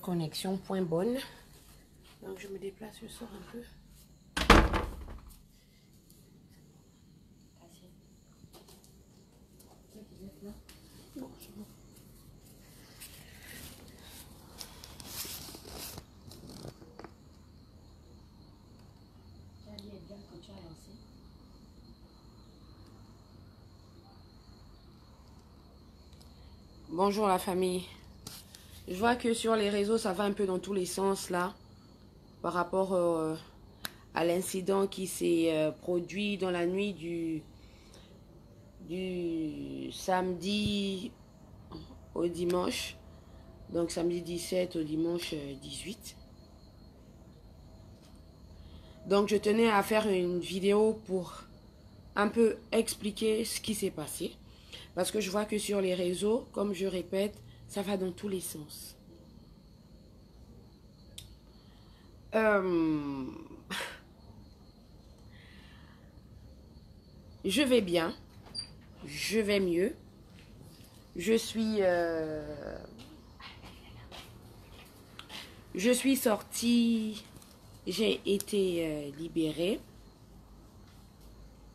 connexion point bonne. Donc je me déplace, je sors un peu. Bonjour la famille. Je vois que sur les réseaux, ça va un peu dans tous les sens là. Par rapport euh, à l'incident qui s'est euh, produit dans la nuit du, du samedi au dimanche. Donc samedi 17 au dimanche 18. Donc je tenais à faire une vidéo pour un peu expliquer ce qui s'est passé. Parce que je vois que sur les réseaux, comme je répète, ça va dans tous les sens. Euh, Je vais bien. Je vais mieux. Je suis... euh, Je suis sortie. J'ai été euh, libérée.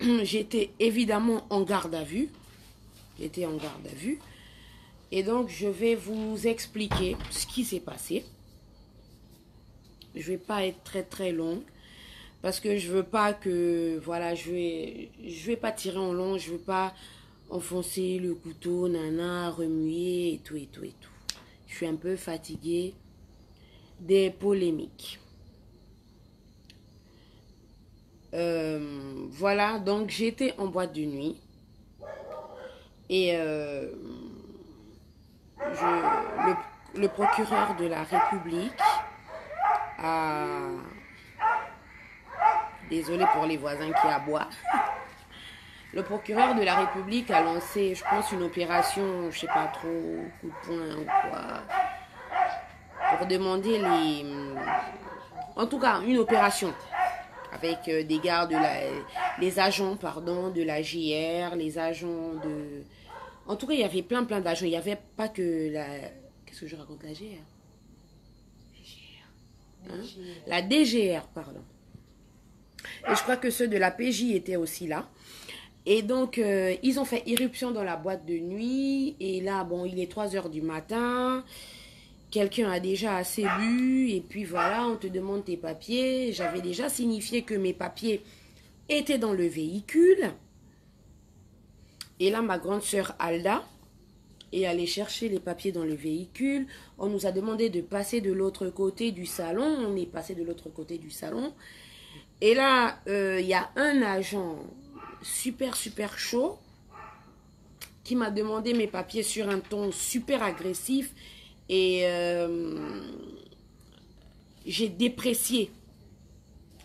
J'étais évidemment en garde à vue. J'étais en garde à vue. Et donc, je vais vous expliquer ce qui s'est passé. Je vais pas être très très longue parce que je veux pas que voilà, je vais je vais pas tirer en long, je veux pas enfoncer le couteau, nana, remuer et tout et tout et tout. Je suis un peu fatiguée des polémiques. Euh, voilà, donc j'étais en boîte de nuit et euh, le, procureur de la République a... Désolé pour les voisins qui aboient. Le procureur de la République a lancé, je pense, une opération, je sais pas trop, coup de poing ou quoi, pour demander les... En tout cas, une opération avec euh, des gardes, les agents, pardon, de la JR, les agents de... En tout cas, il y avait plein, plein d'agents. Il n'y avait pas que la... Qu'est-ce que je raconte La GR Hein? La DGR, pardon. Et je crois que ceux de la PJ étaient aussi là. Et donc, euh, ils ont fait irruption dans la boîte de nuit. Et là, bon, il est 3 heures du matin. Quelqu'un a déjà assez bu. Et puis voilà, on te demande tes papiers. J'avais déjà signifié que mes papiers étaient dans le véhicule. Et là, ma grande sœur Alda est allée chercher les papiers dans le véhicule. On nous a demandé de passer de l'autre côté du salon. On est passé de l'autre côté du salon. Et là, euh, il y a un agent super, super chaud qui m'a demandé mes papiers sur un ton super agressif. Et euh, j'ai déprécié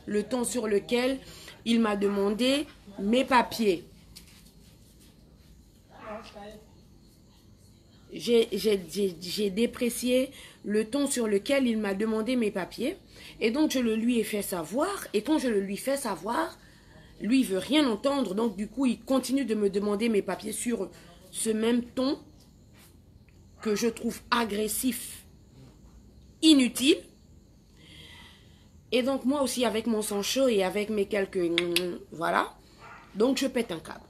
le ton sur lequel il m'a demandé mes papiers. J'ai déprécié le ton sur lequel il m'a demandé mes papiers. Et donc, je le lui ai fait savoir. Et quand je le lui fais savoir, lui, il veut rien entendre. Donc, du coup, il continue de me demander mes papiers sur ce même ton que je trouve agressif, inutile. Et donc, moi aussi, avec mon sang chaud et avec mes quelques... Voilà. Donc, je pète un câble.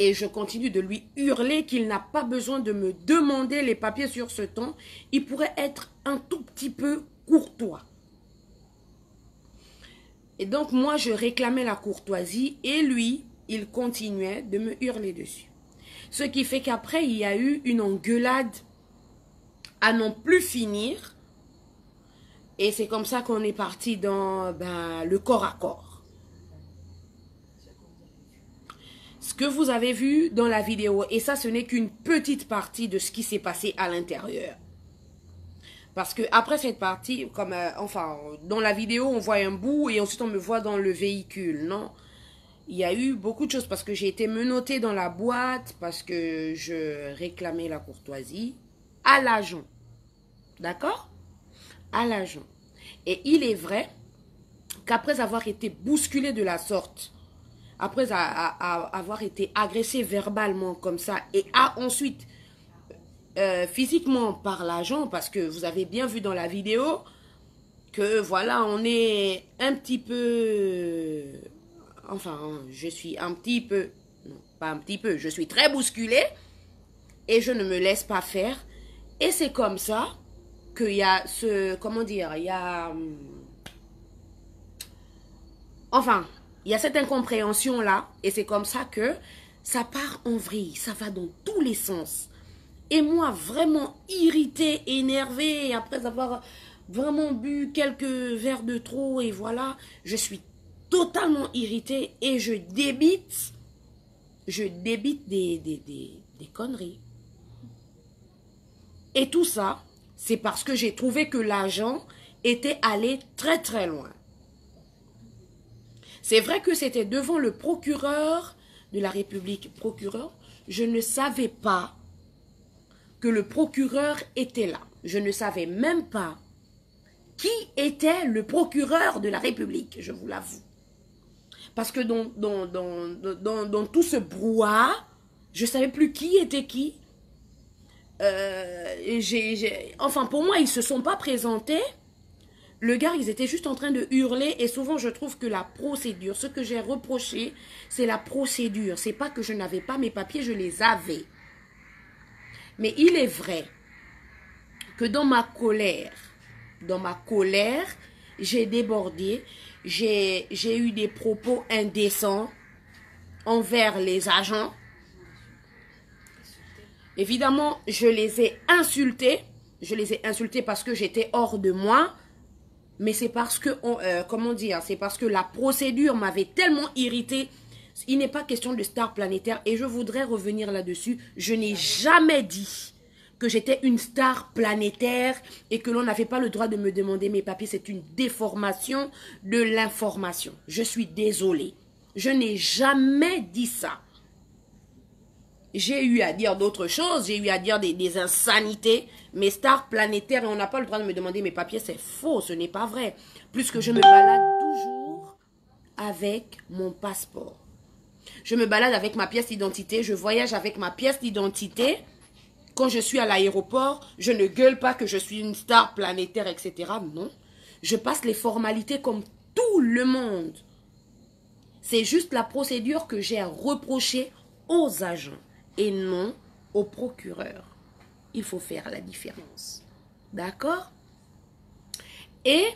Et je continue de lui hurler qu'il n'a pas besoin de me demander les papiers sur ce ton. Il pourrait être un tout petit peu courtois. Et donc, moi, je réclamais la courtoisie et lui, il continuait de me hurler dessus. Ce qui fait qu'après, il y a eu une engueulade à non plus finir. Et c'est comme ça qu'on est parti dans ben, le corps à corps. Ce que vous avez vu dans la vidéo, et ça, ce n'est qu'une petite partie de ce qui s'est passé à l'intérieur. Parce que après cette partie, comme euh, enfin, dans la vidéo, on voit un bout et ensuite on me voit dans le véhicule. Non, il y a eu beaucoup de choses parce que j'ai été menottée dans la boîte parce que je réclamais la courtoisie à l'agent. D'accord? À l'agent. Et il est vrai qu'après avoir été bousculé de la sorte, après avoir été agressé verbalement comme ça, et a ensuite euh, physiquement par l'agent, parce que vous avez bien vu dans la vidéo que voilà, on est un petit peu... Enfin, je suis un petit peu... Non, pas un petit peu, je suis très bousculée et je ne me laisse pas faire. Et c'est comme ça qu'il y a ce... Comment dire Il y a... Hum, enfin, il y a cette incompréhension-là. Et c'est comme ça que ça part en vrille. Ça va dans tous les sens. Et moi, vraiment irritée, énervée, après avoir vraiment bu quelques verres de trop, et voilà, je suis totalement irritée et je débite, je débite des, des, des conneries. Et tout ça, c'est parce que j'ai trouvé que l'agent était allé très très loin. C'est vrai que c'était devant le procureur de la République. Procureur, je ne savais pas que le procureur était là. Je ne savais même pas qui était le procureur de la République, je vous l'avoue. Parce que dans, tout ce brouhaha, je ne savais plus qui était qui. Euh, enfin, pour moi, ils ne se sont pas présentés. Le gars, ils étaient juste en train de hurler. Et souvent, je trouve que la procédure, ce que j'ai reproché, c'est la procédure. C'est pas que je n'avais pas mes papiers, je les avais. Mais il est vrai que dans ma colère, dans ma colère, j'ai débordé, j'ai eu des propos indécents envers les agents. Évidemment, je les ai insultés. Je les ai insultés parce que j'étais hors de moi. Mais c'est parce que, euh, comment dire, c'est parce que la procédure m'avait tellement irrité il n'est pas question de star planétaire et je voudrais revenir là-dessus. Je n'ai jamais dit que j'étais une star planétaire et que l'on n'avait pas le droit de me demander mes papiers. C'est une déformation de l'information. Je suis désolée. Je n'ai jamais dit ça. J'ai eu à dire d'autres choses, j'ai eu à dire des, insanités, mais star planétaire et on n'a pas le droit de me demander mes papiers, c'est faux, ce n'est pas vrai. Plus que je me balade toujours avec mon passeport. Je me balade avec ma pièce d'identité, je voyage avec ma pièce d'identité. Quand je suis à l'aéroport, je ne gueule pas que je suis une star planétaire, etc. Non. Je passe les formalités comme tout le monde. C'est juste la procédure que j'ai reprochée aux agents et non au procureur. Il faut faire la différence. D'accord? Et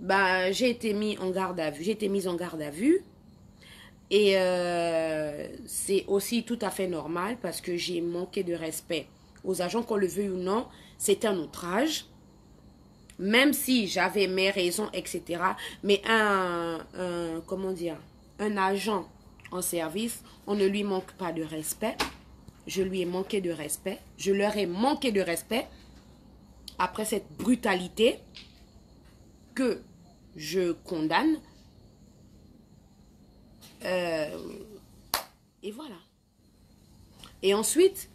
bah, j'ai été mis en garde à vue. J'ai été mise en garde à vue et euh, c'est aussi tout à fait normal parce que j'ai manqué de respect aux agents, qu'on le veuille ou non. C'est un outrage. Même si j'avais mes raisons, etc. Mais un, comment dire, un agent en service, on ne lui manque pas de respect. Je lui ai manqué de respect. Je leur ai manqué de respect après cette brutalité que je condamne euh, et voilà. Et ensuite,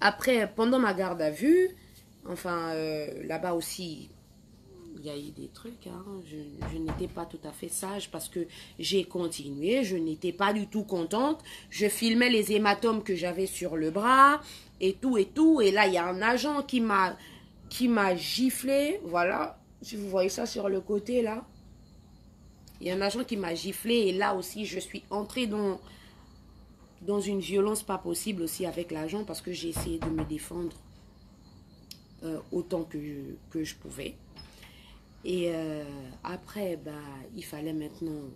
après, pendant ma garde à vue, enfin, euh, là-bas aussi, il y a eu des trucs. Hein. Je, n'étais pas tout à fait sage parce que j'ai continué. Je n'étais pas du tout contente. Je filmais les hématomes que j'avais sur le bras et tout et tout. Et là, il y a un agent qui m'a qui m'a giflé. Voilà. Si vous voyez ça sur le côté là. Il y a un agent qui m'a giflé et là aussi, je suis entrée dans, dans une violence pas possible aussi avec l'agent parce que j'ai essayé de me défendre euh, autant que je, que je pouvais. Et euh, après, bah, il fallait maintenant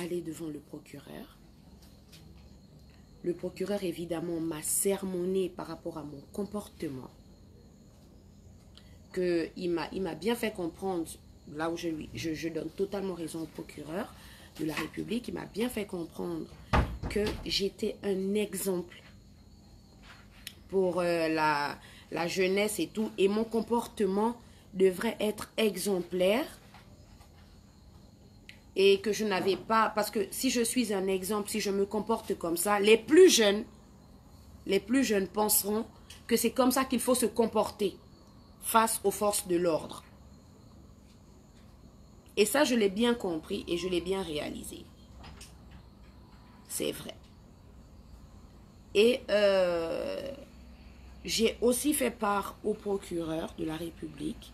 aller devant le procureur. Le procureur, évidemment, m'a sermonné par rapport à mon comportement. Que il m'a bien fait comprendre là où je, lui, je, donne totalement raison au procureur de la République, il m'a bien fait comprendre que j'étais un exemple pour euh, la, la jeunesse et tout, et mon comportement devrait être exemplaire et que je n'avais pas, parce que si je suis un exemple, si je me comporte comme ça, les plus jeunes, les plus jeunes penseront que c'est comme ça qu'il faut se comporter face aux forces de l'ordre. Et ça, je l'ai bien compris et je l'ai bien réalisé. C'est vrai. Et euh, j'ai aussi fait part au procureur de la République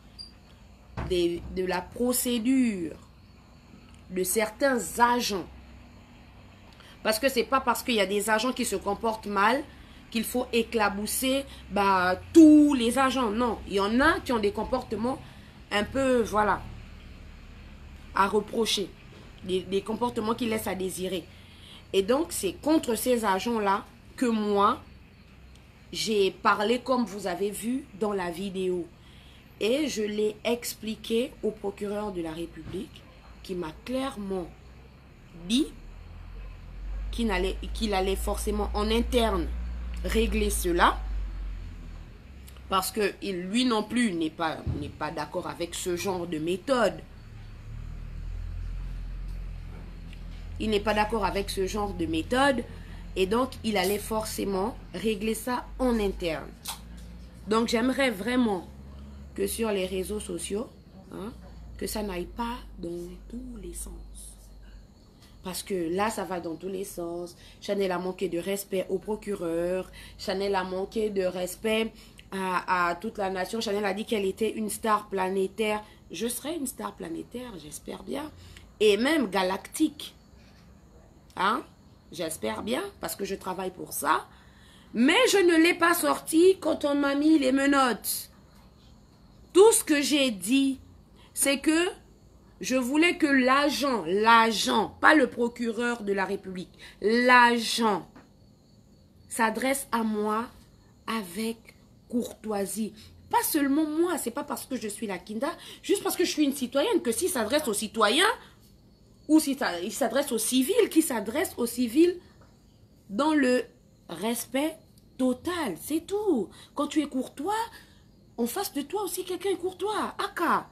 de la procédure de certains agents. Parce que c'est pas parce qu'il y a des agents qui se comportent mal qu'il faut éclabousser bah, tous les agents. Non, il y en a qui ont des comportements un peu, voilà, à reprocher. Des, des comportements qui laissent à désirer. Et donc, c'est contre ces agents-là que moi, j'ai parlé comme vous avez vu dans la vidéo. Et je l'ai expliqué au procureur de la République qui m'a clairement dit qu'il allait, forcément en interne régler cela. Parce que lui non plus n'est pas d'accord avec ce genre de méthode. Il n'est pas d'accord avec ce genre de méthode. Et donc, il allait forcément régler ça en interne. Donc, j'aimerais vraiment que sur les réseaux sociaux, hein, que ça n'aille pas dans tous les sens. Parce que là, ça va dans tous les sens. Chanel a manqué de respect au procureur. Chanel a manqué de respect à, toute la nation. Chanel a dit qu'elle était une star planétaire. Je serai une star planétaire, j'espère bien. Et même galactique. Hein? J'espère bien, parce que je travaille pour ça. Mais je ne l'ai pas sorti quand on m'a mis les menottes. Tout ce que j'ai dit, c'est que je voulais que l'agent, l'agent, pas le procureur de la République, l'agent s'adresse à moi avec courtoisie. Pas seulement moi, c'est pas parce que je suis la Kinda, juste parce que je suis une citoyenne, que s'il s'adresse aux citoyens, ou s'il s'adresse aux civils, qui s'adresse aux civils dans le respect total, c'est tout. Quand tu es courtois, en face de toi aussi quelqu'un courtois. Aka,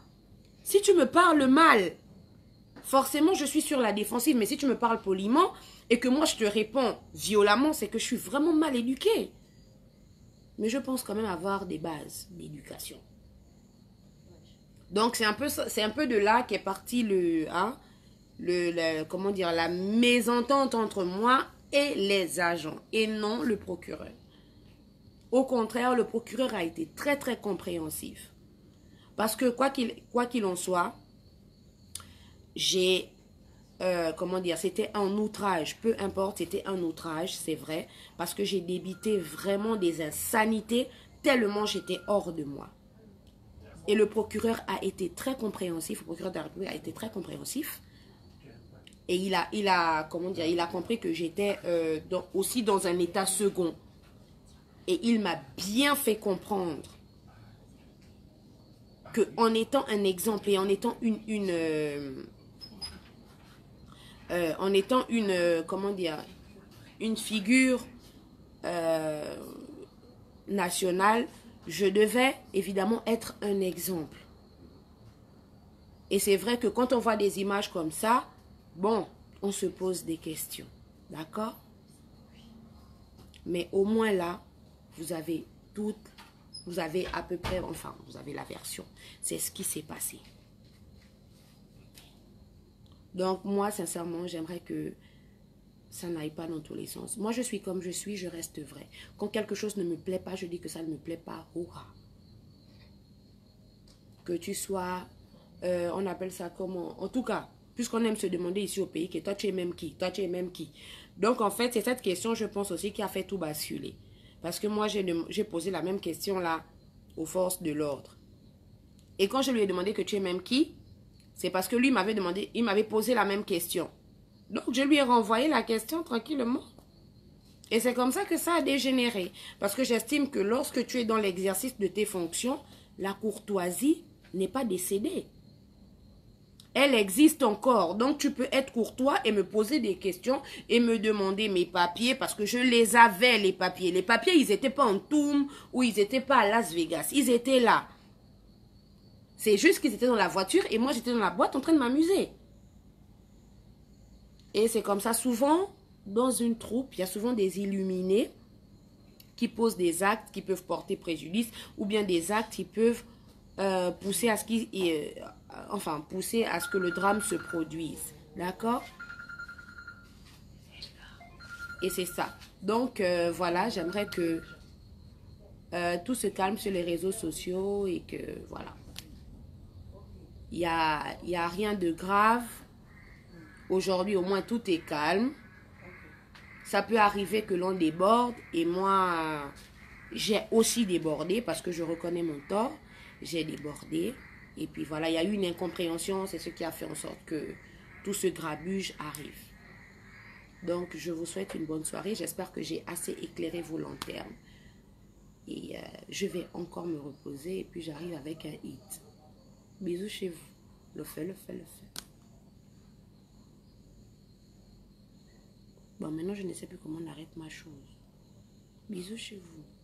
si tu me parles mal, forcément je suis sur la défensive, mais si tu me parles poliment et que moi je te réponds violemment, c'est que je suis vraiment mal éduqué. Mais je pense quand même avoir des bases d'éducation. Donc c'est un peu un peu de là qu'est parti le hein, le, comment dire, la mésentente entre moi et les agents et non le procureur. Au contraire, le procureur a été très très compréhensif. Parce que quoi qu'il en soit, j'ai euh, comment dire, c'était un outrage, peu importe, c'était un outrage, c'est vrai, parce que j'ai débité vraiment des insanités tellement j'étais hors de moi. Et le procureur a été très compréhensif, le procureur de a été très compréhensif. Et il a, il a, comment dire, il a compris que j'étais euh, aussi dans un état second. Et il m'a bien fait comprendre que en étant un exemple et en étant une, une euh, euh, en étant une, comment dire, une figure nationale, je devais évidemment être un exemple. Et c'est vrai que quand on voit des images comme ça, Bon, on se pose des questions. D'accord? Mais au moins là, vous avez tout, vous avez à peu près, enfin, vous avez la version. C'est ce qui s'est passé. Donc, moi, sincèrement, j'aimerais que ça n'aille pas dans tous les sens. Moi, je suis comme je suis, je reste vrai. Quand quelque chose ne me plaît pas, je dis que ça ne me plaît pas. Que tu sois, euh, on appelle ça comment? En tout cas, Puisqu'on aime se demander ici au pays que toi tu es même qui? Toi tu es même qui? Donc en fait, c'est cette question, je pense aussi, qui a fait tout basculer. Parce que moi, j'ai posé la même question là aux forces de l'ordre. Et quand je lui ai demandé que tu es même qui, c'est parce que lui m'avait demandé, il m'avait posé la même question. Donc je lui ai renvoyé la question tranquillement. Et c'est comme ça que ça a dégénéré. Parce que j'estime que lorsque tu es dans l'exercice de tes fonctions, la courtoisie n'est pas décédée elle existe encore. Donc, tu peux être courtois et me poser des questions et me demander mes papiers parce que je les avais, les papiers. Les papiers, ils n'étaient pas en Toum ou ils n'étaient pas à Las Vegas. Ils étaient là. C'est juste qu'ils étaient dans la voiture et moi, j'étais dans la boîte en train de m'amuser. Et c'est comme ça. Souvent, dans une troupe, il y a souvent des illuminés qui posent des actes qui peuvent porter préjudice ou bien des actes qui peuvent euh, pousser à ce qu'il... Euh, enfin, pousser à ce que le drame se produise. D'accord? Et c'est ça. Donc, euh, voilà, j'aimerais que tout se calme sur les réseaux sociaux et que voilà. Il n'y a, y a rien de grave. Aujourd'hui, au moins, tout est calme. Ça peut arriver que l'on déborde et moi, j'ai aussi débordé parce que je reconnais mon tort. J'ai débordé. Et puis voilà, il y a eu une incompréhension. C'est ce qui a fait en sorte que tout ce grabuge arrive. Donc, je vous souhaite une bonne soirée. J'espère que j'ai assez éclairé vos lanternes. Et euh, je vais encore me reposer. Et puis, j'arrive avec un hit. Bisous chez vous. Le fait, le fait, le fait. Bon, maintenant, je ne sais plus comment on arrête ma chose. Bisous chez vous.